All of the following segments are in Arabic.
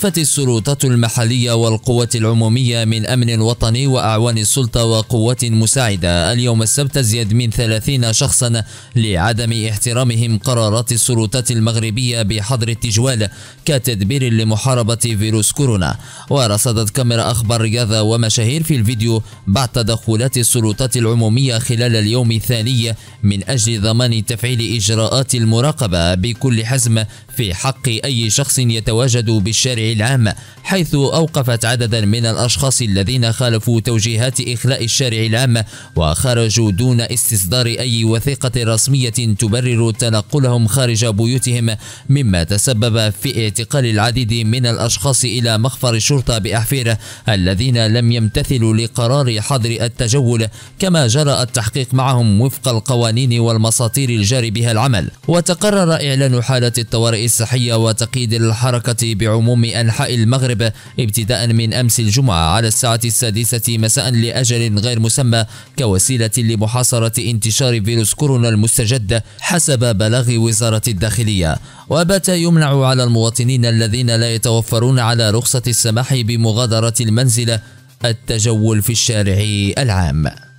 أوقفت السلطات المحلية والقوات العمومية من أمن وطني وأعوان السلطة وقوات مساعدة. اليوم السبت ازيد من 30 شخصا لعدم احترامهم قرارات السلطات المغربية بحظر التجوال كتدبير لمحاربة فيروس كورونا. ورصدت كاميرا أخبار رياضة ومشاهير في الفيديو بعد تدخلات السلطات العمومية خلال اليوم الثاني من أجل ضمان تفعيل إجراءات المراقبة بكل حزم في حق أي شخص يتواجد بالشارع العام حيث أوقفت عددا من الأشخاص الذين خالفوا توجيهات إخلاء الشارع العام وخرجوا دون استصدار أي وثيقة رسمية تبرر تنقلهم خارج بيوتهم مما تسبب في اعتقال العديد من الأشخاص إلى مخفر الشرطة بأحفير الذين لم يمتثلوا لقرار حظر التجول كما جرى التحقيق معهم وفق القوانين والمساطير الجاري بها العمل. وتقرر إعلان حالة الطوارئ الصحية وتقييد الحركة بعموم أنحاء المغرب ابتداء من أمس الجمعة على الساعة السادسة مساء لأجل غير مسمى كوسيلة لمحاصرة انتشار فيروس كورونا المستجد حسب بلاغ وزارة الداخلية. وبات يمنع على المواطنين الذين لا يتوفرون على رخصة السماح بمغادرة المنزل التجول في الشارع العام.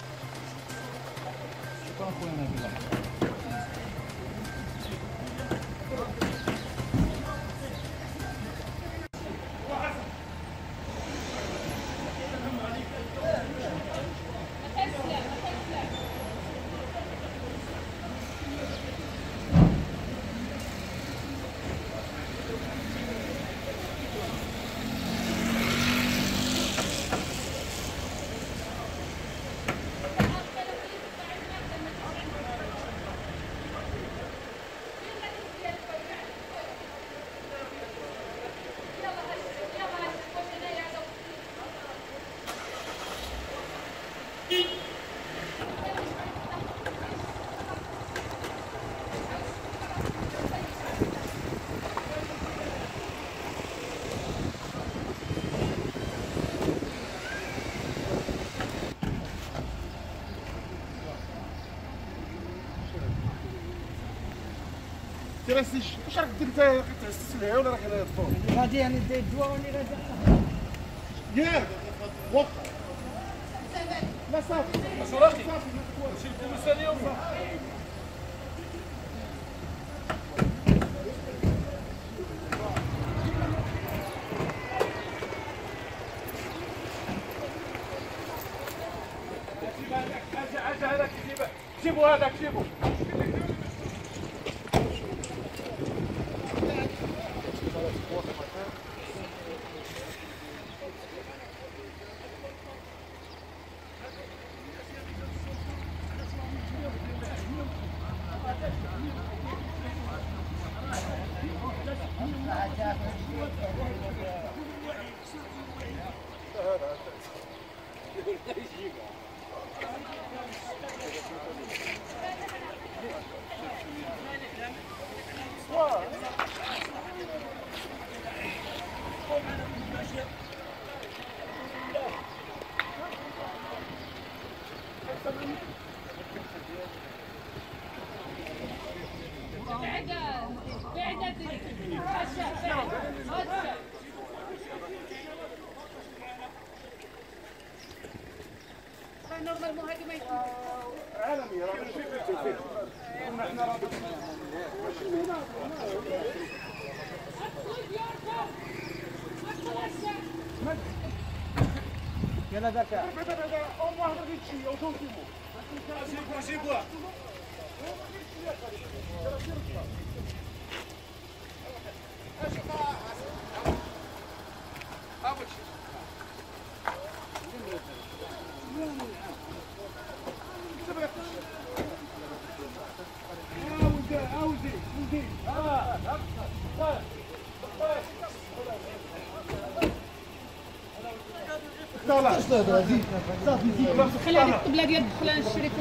ترسيش واش راك دير انت كتعسس ليها ولا راك غادي غادي يعني دير الدواء ولا غادي ياك وقف لا صافي صراحي شي الكوميسا اليوم جيبوا هذاك جيبوا يلا ذاك هذا هذا أو واحد غير شي أو توفيقو جيبوا جيبوا خلي هذيك الطبلة ديال الدخله نشري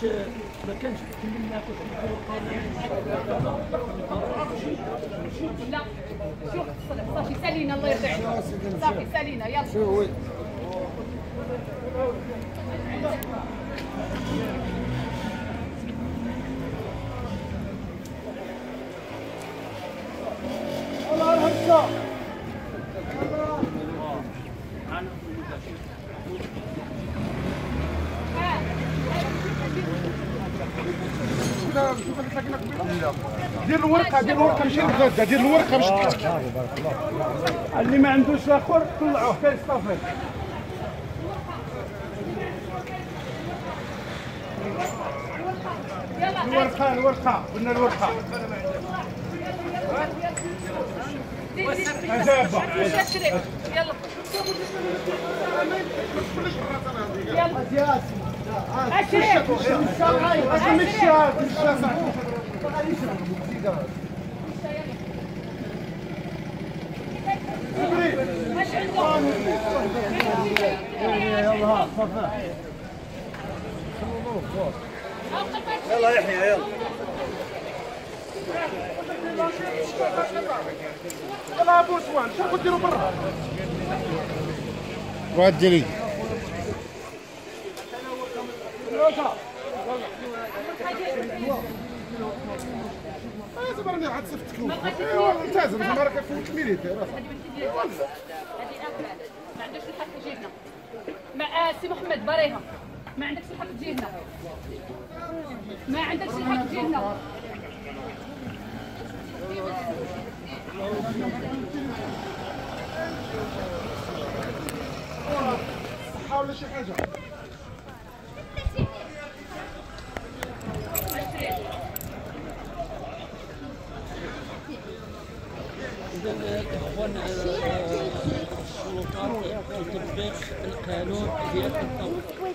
كانش ما كانش كلمنا لا شوف صافي سالينا الله يرضي عليك صافي سالينا يلا دير الورقة دير الورقة ماشي الغدا دير الورقة باش اللي ما عندوش الآخر طلعوه كاين صافي يلا الورقة الورقة قلنا الورقة. يلا. يلا يحيى يلا يلا. ابو سوان شو ديروا برا واحد ديري لازم راني عاد صفتك أيوا ممتاز زعما راك فوت الميليتير هذه اخر ما عندكش الحق تجي هنا ما آه، سي محمد بريها ما عندكش الحق تجي هنا ما عندكش الحق تجي هنا حاول شي حاجة. اخوان السلطات في تطبيق القانون ديال الطوارئ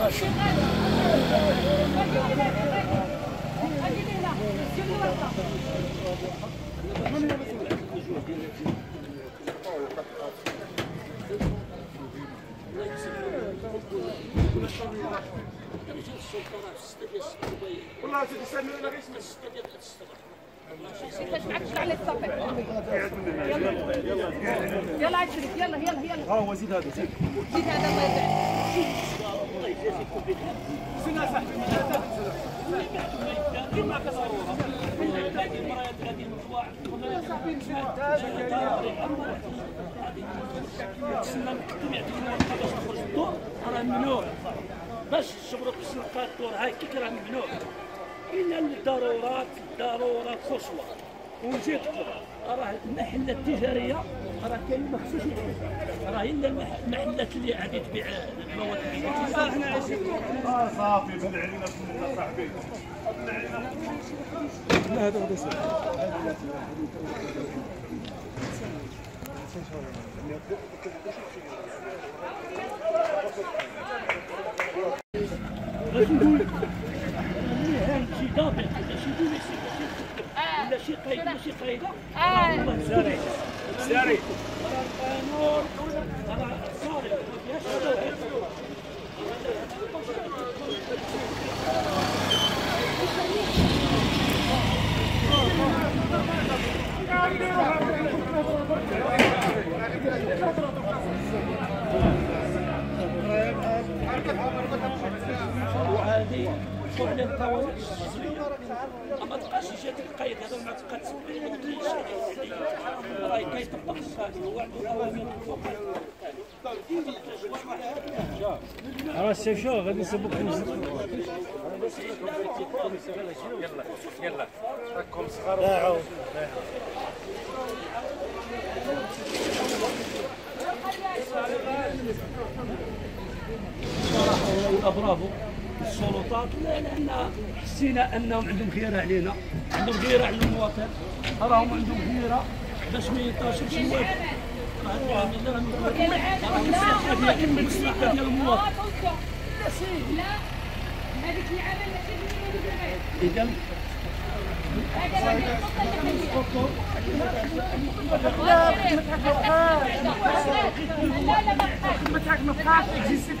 وشوف بس انا ضغطت منه باش يكملوا والله سيدي سامي أنا غير اسمع كيفاش معك شكون على الصافي يلا يلا عشرك يلا يلا يلا ها هو زيد هذا زيد زيد هذا الله يرضي عليك راه ممنوع باش تشبرك في السلطات الدور هاي كيك راه ممنوع الا للضرورات ضرورة قصوى ونزيد راه المحلات التجارية راه كاين مخصوص راه إلا المح- المحلات اللي غادي تبيع المواد. آه صافي بل علينا كلنا صاحبي. باش نقول المهام شي ضابط ولا شي بوليسي ولا شي ساري ساري ما فيهاش حدود. وهذه شغل الطوارئ ما تبقاش يجي القيد هذا ما تبقى تسمي ما تبقاش راه كيطبق القانون هو عنده راه سي شو غادي يسبق يبقى برافو السلطات لا- لأن حسينا انهم عندهم غيره علينا عندهم غيره على المواطن راهم عندهم غيره باش ما ينتشرش الوباء راه اذا ما بقاش اكزيستي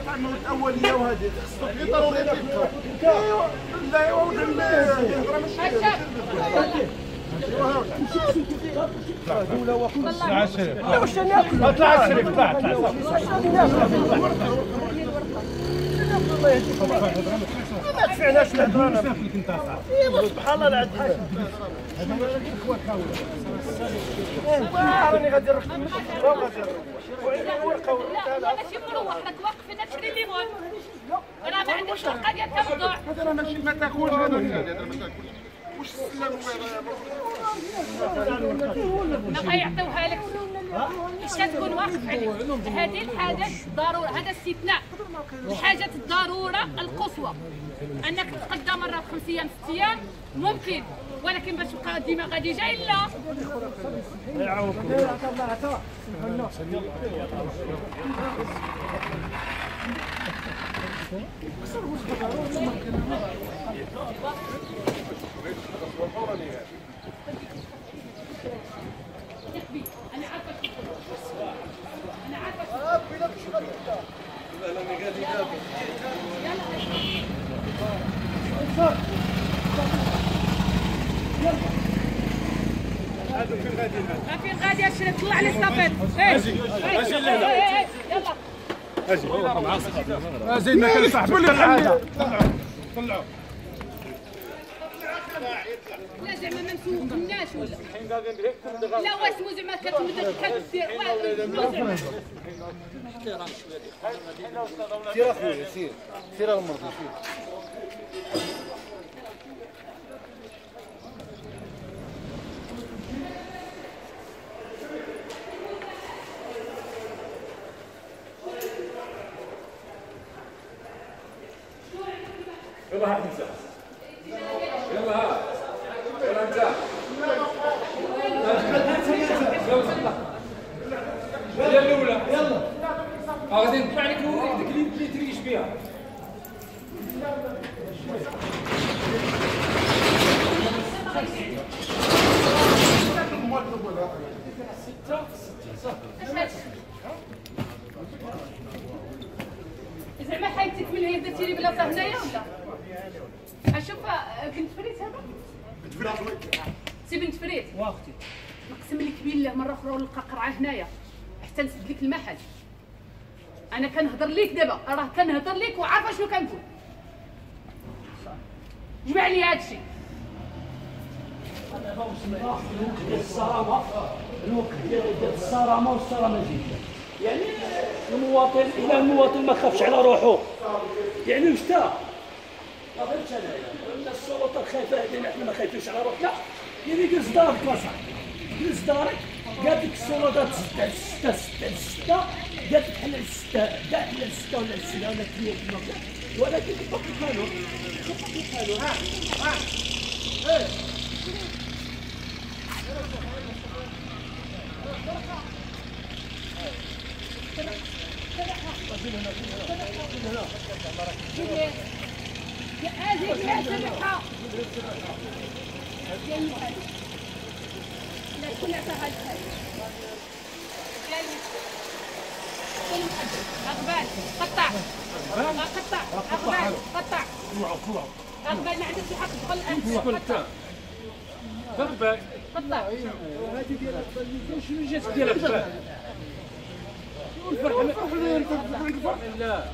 تاع الموت الاوليه وهذه غير ضروري تبقى ايوا لا ايوا الهضره ماشي طلع الشريف طلع طلع ما تفعناش الهضره ايوا سبحان الله لا عاد حاجة راني غادي نرخص غادي لا ماشي مروح راك واقف هنا تشري ليمون راه ما عندكش الطاقه ديال التوضع هذا ماشي ما تاكلش هذا ما تاكلش واش السلام ما غيعطيوها لك. اش تكون واقف عليك؟ هذه الحدث ضرورة. هذا استثناء. الحاجة الضرورة القصوى. أنك تقدم مرة في خمس أيام ست أيام ممكن. ولكن باش تبقى ديما غادي جاي لا. أنا شو ما في غادي اشرف طلع لي الصفر أجي أجي يلا. زين ما كان صاحبك طلع. طلعوا لا زعما ما مسوقناش ولا. لا واسمو زعما كتمد كدير سير أخويا سير. سير المرضي سير. زعما حيدتك من هي درتي لي بلاصة هنايا ولا؟ أشوف آه، بنت فريد هذا؟ سي بنت فريد. واختي نقسم لك بالله مرة أخرى ونلقى قرعه هنايا. حتى نسد لك المحل. أنا كنهضر ليك دابا راه كنهضر ليك وعارفة شنو كنقول. جمع لي هادشي الوقت ديال الصرامه الوقت ديال الصرامه والصرامه جدا يعني المواطن إلى المواطن ما خافش على روحه. يعني واش تا. ما فهمتش انايا ان السلطات خايفه علينا إحنا ما خايفينش على روحنا. يعني جلس دارك اصاحبي جلس دارك. قالت لك السلطات ستة ستة ستة ستة قالت لك حنا كاع حنا الستة ولا الستة ولا الثمانية كما قال ولكن طبق القانون طبق القانون هذه يا سمحة يا المحل لا كل اعطاها أقبال قطع. قطع أقبال قطع. أقبال ما عندكش حق تدخل أنت. قطع ضربك قطع. شنو جات ديالك باه الفرح لا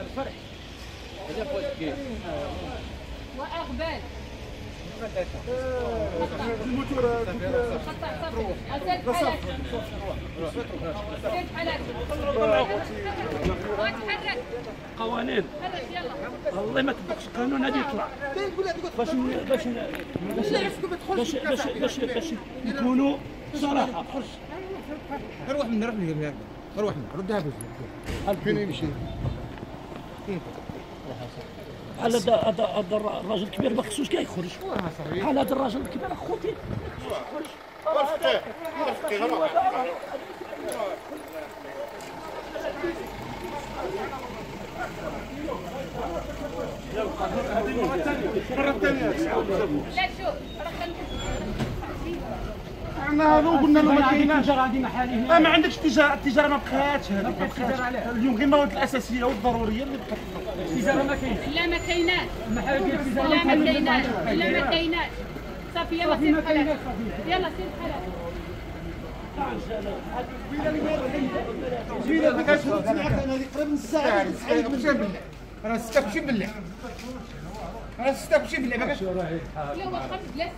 الفرح هذا فوق كيف واغبال قوانين. والله ما تطبقش القانون هذا يطلع. باش باش باش باش باش باش باش نكونوا صراحة. روح من روح من روح من ردها بس. فين يمشي. بحال هذا الراجل الكبير ما خصوش كاع يخرج. بحال هذا الراجل الكبير اخوتي. لا شوف راه إحنا هذو قلنا له ما كايناش. التجاره آه، ما عندكش تجاره التجارة ما بقاتش. هذيك ما بقاتش. اليوم غير المواد الأساسية والضرورية اللي بقات التجارة ما كاينش. لا ما كايناش. المحل ديال التجاره لا ما كايناش. لا ما كايناش. صافي يلا سير بحالك يلا سير بحالك زوينه ما كانش معك أنا هذه قريب من الساعة أنا استقسم بالله أنا استقسم بالله ما كانش لا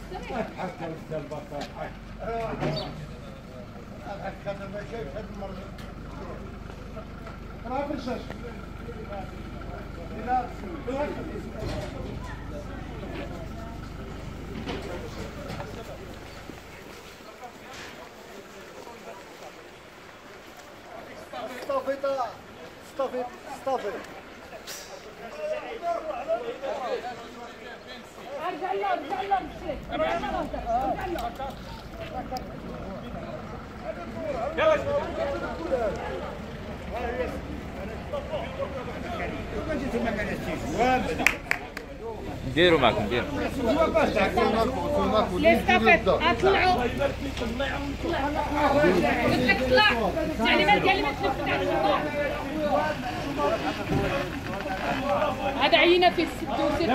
خمس بلاص أرجع له بشري أرجع له نديروا معكم الله هذا عينة فيه الست وسير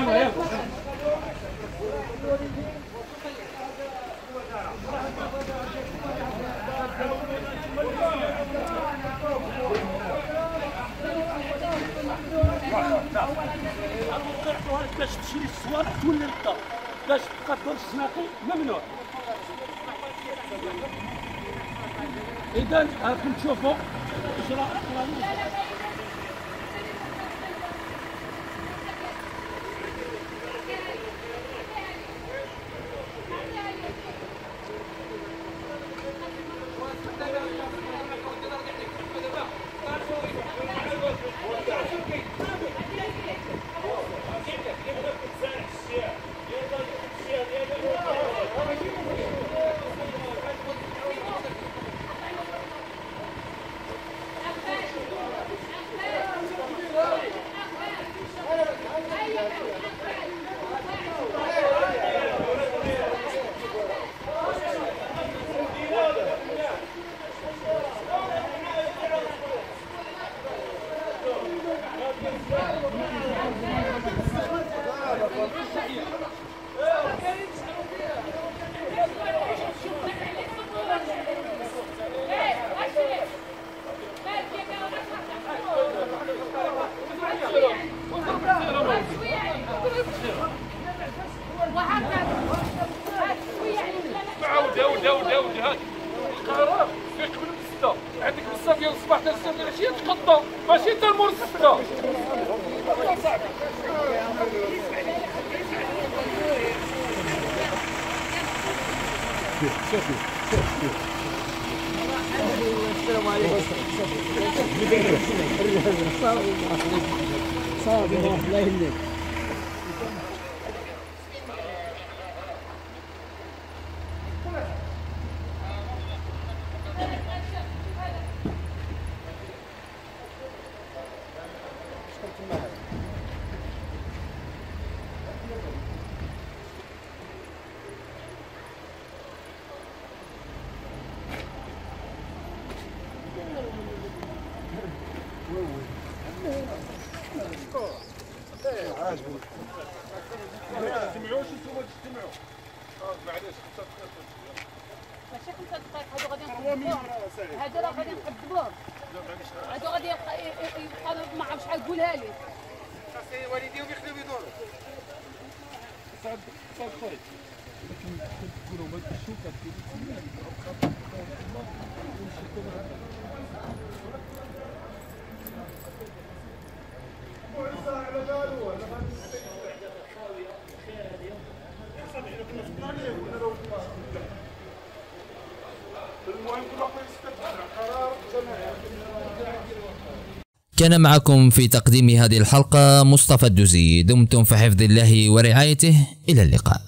لك باش تشري الصوالح تولي للدار باش تبقى الدور السناقي ممنوع اذا راكم تشوفوا اجراء قانوني ماشي هذا راه غادي نقدموهم هذا غادي يبقى يبقى ما عرف شحال قولها لك خاصني والديهم يخليهم يدوروا صعب صعب خرج تقولوا ما تشوف المهم كل واحد كان معكم في تقديم هذه الحلقة مصطفى الدوزي دمتم في حفظ الله ورعايته إلى اللقاء.